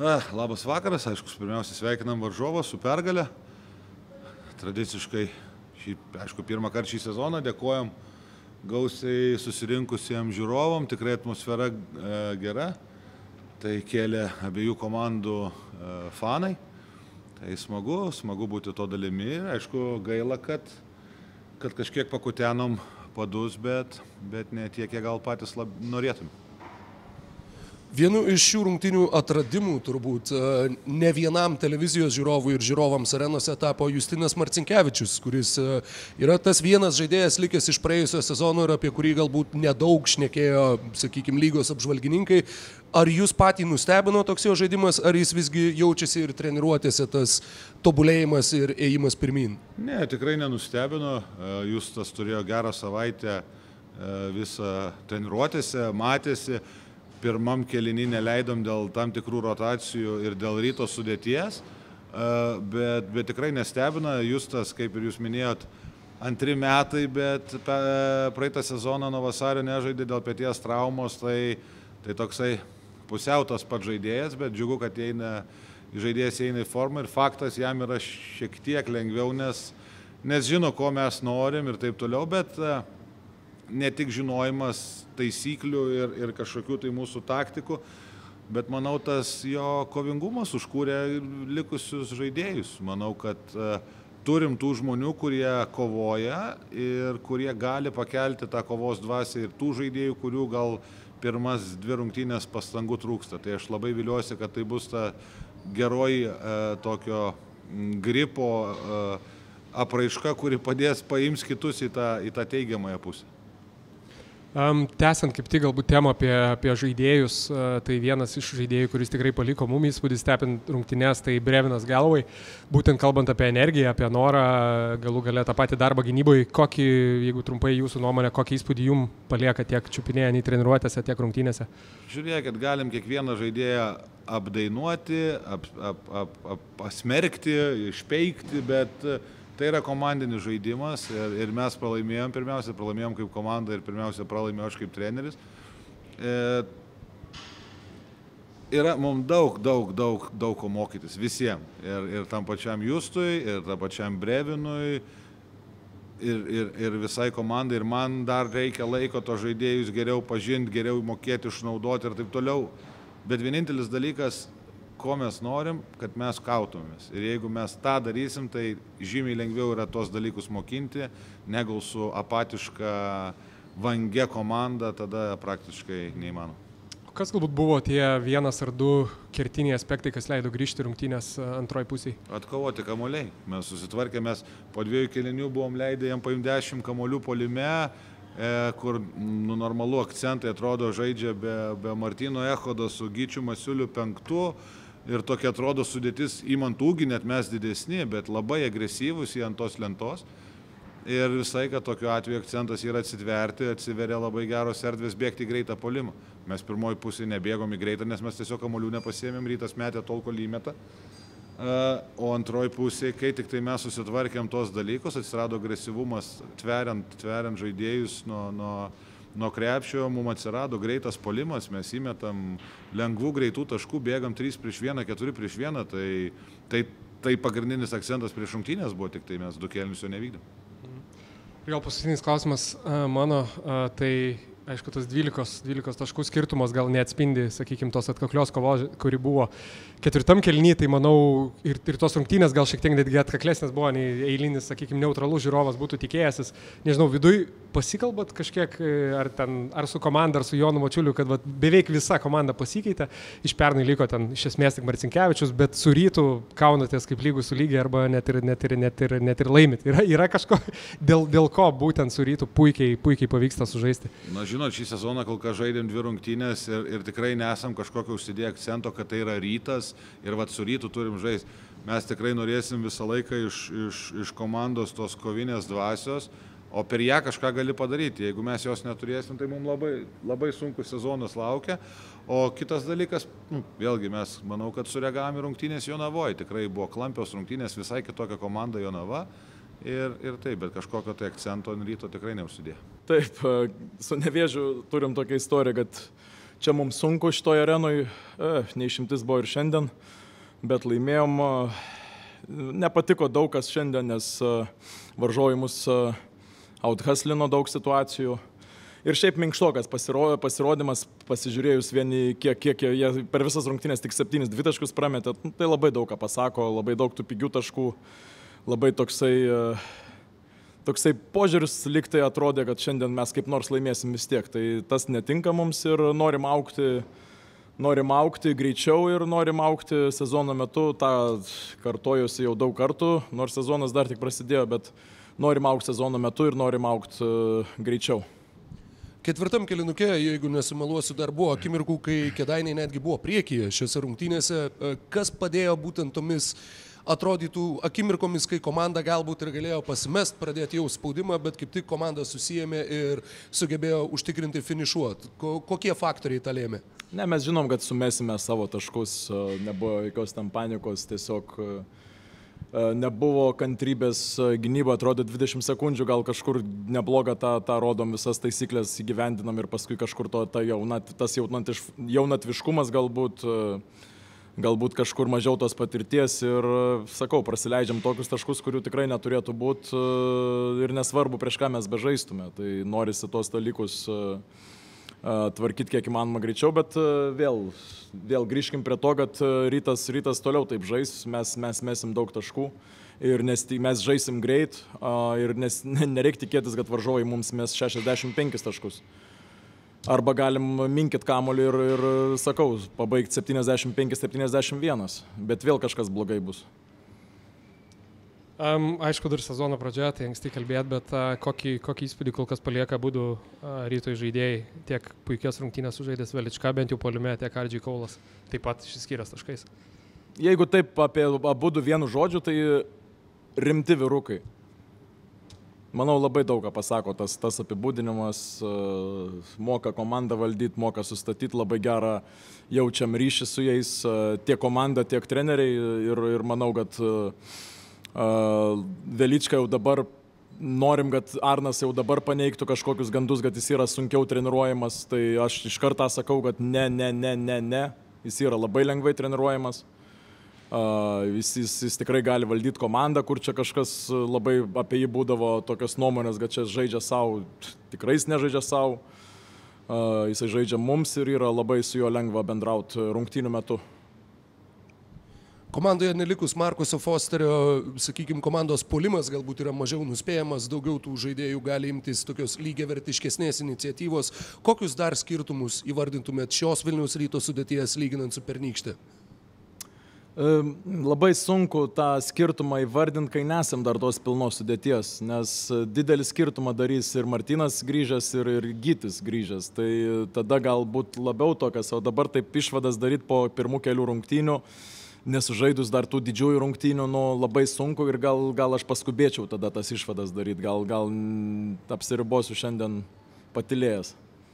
Labas vakaras, aišku, pirmiausia sveikinam varžovą su pergalė. Tradiciškai, šį, aišku, pirmą kartą šį sezoną dėkojom gausiai susirinkusiems žiūrovom, tikrai atmosfera e, gera. Tai kėlė abiejų komandų e, fanai. Tai smagu, smagu būti to dalimi. Aišku, gaila, kad, kad kažkiek pakutenom padus, bet, bet ne tiek, kiek gal patys lab, norėtume. Vienu iš šių rungtinių atradimų turbūt e, ne vienam televizijos žiūrovui ir žiūrovams arenose tapo Justinas Marcinkievičius, kuris e, yra tas vienas žaidėjas likęs iš praėjusio sezono ir apie kurį galbūt nedaug šnekėjo, sakykime, lygos apžvalgininkai. Ar jūs patį nustebino toks jo žaidimas, ar jis visgi jaučiasi ir treniruotėse tas tobulėjimas ir ėjimas pirmin? Ne, tikrai nenustebino. E, Justas turėjo gerą savaitę visą treniruotėse, matėsi pirmam kelinį neleidom dėl tam tikrų rotacijų ir dėl ryto sudėties, bet, bet tikrai nestebina, Justas, kaip ir jūs minėjot, antri metai, bet praeitą sezoną nuo vasario nežaidė dėl pėties traumos, tai, tai toksai pusiau tas pats žaidėjas, bet džiugu, kad eina, žaidėjas eina į formą ir faktas jam yra šiek tiek lengviau, nes, nes žino, ko mes norim ir taip toliau, bet uh, ne tik žinojimas taisyklių ir, ir kažkokių tai mūsų taktikų, bet manau tas jo kovingumas užkūrė likusius žaidėjus. Manau, kad uh, turim tų žmonių, kurie kovoja ir kurie gali pakelti tą kovos dvasę ir tų žaidėjų, kurių gal pirmas dvi rungtynės pastangų trūksta. Tai aš labai viliuosi, kad tai bus ta geroji uh, tokio gripo uh, apraiška, kuri padės paims kitus į tą, į tą teigiamąją pusę. Um, Tęsant kaip tik galbūt temą apie, apie žaidėjus, uh, tai vienas iš žaidėjų, kuris tikrai paliko mum įspūdį stebint rungtynės, tai Brevinas Galvai, būtent kalbant apie energiją, apie norą, galų galę tą patį darbą gynyboje, kokį, jeigu trumpai jūsų nuomonė, kokį įspūdį jum palieka tiek čiupinėjant į treniruotėse, tiek rungtynėse? Žiūrėkit, galim kiekvieną žaidėją apdainuoti, ap, ap, ap, ap, pasmerkti, išpeikti, bet uh, Tai yra komandinis žaidimas ir, ir mes pralaimėjom, pirmiausia, pralaimėjom kaip komanda ir pirmiausia pralaimėjau aš kaip treneris. E, yra mums daug, daug, daug, daug ko mokytis visiems. Ir, ir tam pačiam Justui, ir tam pačiam Brevinui, ir, ir, ir visai komandai. Ir man dar reikia laiko to žaidėjus geriau pažinti, geriau mokėti išnaudoti ir taip toliau. Bet vienintelis dalykas, ko mes norim, kad mes kautumės. Ir jeigu mes tą darysim, tai žymiai lengviau yra tos dalykus mokinti, negu su apatiška vangia komanda, tada praktiškai neįmanoma. Kas galbūt buvo tie vienas ar du kertiniai aspektai, kas leido grįžti rungtynės e, antroji pusiai? Atkovoti kamuoliai. Mes susitvarkėme, mes po dviejų kelinių buvom leidę jam paimti dešimt kamuolių polime, e, kur nu, normalu akcentai atrodo žaidžia be, be Martino Echodo su Gyčiu Masiuliu penktu ir tokia atrodo sudėtis įmant ūgį, net mes didesni, bet labai agresyvus į ant tos lentos. Ir visai, kad tokiu atveju akcentas yra atsitverti, atsiveria labai geros erdvės bėgti greitą polimą. Mes pirmoji pusė nebėgom į greitą, nes mes tiesiog kamolių nepasėmėm, rytas metė tol, kol įmeta. O antroji pusė, kai tik tai mes susitvarkėm tos dalykus, atsirado agresyvumas, tveriant, tveriant žaidėjus nuo, nuo, nuo krepšio mums atsirado greitas polimas, mes įmetam lengvų greitų taškų, bėgam 3 prieš 1, 4 prieš 1, tai, tai, tai pagrindinis akcentas prieš šimtinės buvo, tik tai mes du kelnius jo nevykdėm. Gal paskutinis klausimas mano, tai aišku, tas 12, 12 taškų skirtumas gal neatspindi, sakykime, tos atkaklios kovos, kuri buvo ketvirtam kelnyje, tai manau ir, ir tos rungtynės gal šiek tiek netgi atkaklesnės buvo, nei eilinis, sakykime, neutralus žiūrovas būtų tikėjęsis. Nežinau, viduj pasikalbat kažkiek, ar, ten, ar su komanda, ar su Jonu Mačiuliu, kad vat, beveik visa komanda pasikeitė, iš pernai liko ten iš esmės tik Marcinkievičius, bet su rytu kaunatės kaip lygų su lygiai arba net ir, net ir, net ir, net ir laimit. Yra, yra kažko, dėl, dėl ko būtent su rytu puikiai, puikiai pavyksta sužaisti. Na, žinot, šį sezoną kol kas žaidėm dvi rungtynės ir, ir tikrai nesam kažkokio užsidėję akcento, kad tai yra rytas ir vad su rytu turim žaisti. Mes tikrai norėsim visą laiką iš, iš, iš komandos tos kovinės dvasios, o per ją kažką gali padaryti. Jeigu mes jos neturėsim, tai mums labai, labai sunkus sezonas laukia. O kitas dalykas, nu, vėlgi mes manau, kad sureagavome rungtynės Jonavoje. Tikrai buvo klampios rungtynės, visai kitokia komanda Jonava. Ir, ir taip, bet kažkokio tai akcento ant ryto tikrai neužsidėjo. Taip, su nevėžiu turim tokią istoriją, kad čia mums sunku šitoje arenoje, neišimtis buvo ir šiandien, bet laimėjom. Nepatiko daug kas šiandien, nes varžovai mus outhaslino daug situacijų. Ir šiaip minkštokas pasirodymas, pasižiūrėjus vieni, kiek, kiek jie per visas rungtynės tik 7-2 taškus prametė, tai labai daug ką pasako, labai daug tų pigių taškų, labai toksai uh, toksai požiūris liktai atrodė, kad šiandien mes kaip nors laimėsim vis tiek. Tai tas netinka mums ir norim aukti, norim aukti greičiau ir norim aukti sezono metu. Ta kartojusi jau daug kartų, nors sezonas dar tik prasidėjo, bet norim aukti sezono metu ir norim aukti uh, greičiau. Ketvirtam kelinukė, jeigu nesimaluosiu, dar buvo akimirkų, kai kedainiai netgi buvo priekyje šiose rungtynėse. E, kas padėjo būtent tomis uh, atrodytų akimirkomis, kai komanda galbūt ir galėjo pasimest, pradėti jau spaudimą, bet kaip tik komanda susijėmė ir sugebėjo užtikrinti finišuoti. Kokie faktoriai tą lėmė? Ne, mes žinom, kad sumesime savo taškus, nebuvo jokios tam panikos, tiesiog nebuvo kantrybės gynyba, atrodo 20 sekundžių, gal kažkur neblogą tą, tą rodom, visas taisyklės įgyvendinam ir paskui kažkur to, ta jaunat, tas jaunatviškumas galbūt uh, galbūt kažkur mažiau tos patirties ir, sakau, praleidžiam tokius taškus, kurių tikrai neturėtų būti e, ir nesvarbu, prieš ką mes bežaistume. Tai norisi tos dalykus e, e, tvarkyti kiek įmanoma greičiau, bet vėl, vėl grįžkim prie to, kad rytas, rytas toliau taip žais, mes, mes mesim daug taškų ir nes mes žaisim greit ir nes, nereikia tikėtis, kad varžovai mums mes 65 taškus arba galim minkit kamolį ir, ir sakau, pabaigti 75-71, bet vėl kažkas blogai bus. Um, aišku, dar sezono pradžioje, tai anksti kalbėt, bet uh, kokį, kokį įspūdį kol kas palieka būdų uh, ryto žaidėjai, tiek puikias rungtynės sužaidęs Velička, bent jau poliume, tiek Ardžiai Kaulas, taip pat išsiskyręs taškais. Jeigu taip apie abu vienu žodžiu, tai rimti vyrukai. Manau, labai daug ką pasako tas, tas apibūdinimas, moka komandą valdyti, moka sustatyti labai gerą, jaučiam ryšį su jais, tiek komanda, tiek treneriai ir, ir manau, kad e, Velička jau dabar norim, kad Arnas jau dabar paneigtų kažkokius gandus, kad jis yra sunkiau treniruojamas, tai aš iš karto sakau, kad ne, ne, ne, ne, ne, jis yra labai lengvai treniruojamas. Jis, jis, jis tikrai gali valdyti komandą, kur čia kažkas labai apie jį būdavo tokios nuomonės, kad čia žaidžia savo, tikrai jis nežaidžia savo, jisai žaidžia mums ir yra labai su juo lengva bendrauti rungtynių metu. Komandoje nelikus Markuso Fosterio, sakykime, komandos polimas galbūt yra mažiau nuspėjamas, daugiau tų žaidėjų gali imtis tokios lygiavertiškesnės iniciatyvos. Kokius dar skirtumus įvardintumėt šios Vilniaus ryto sudėties lyginant su pernykšte? Labai sunku tą skirtumą įvardinti, kai nesam dar tos pilnos sudėties, nes e, didelį skirtumą darys ir Martinas grįžęs, ir, ir Gytis grįžęs. Tai tada galbūt labiau tokias, o dabar taip išvadas daryti po pirmų kelių rungtynių, nesužaidus dar tų didžiųjų rungtynių, nu, labai sunku ir gal, gal aš paskubėčiau tada tas išvadas daryti, gal, gal apsiribosiu šiandien patilėjęs.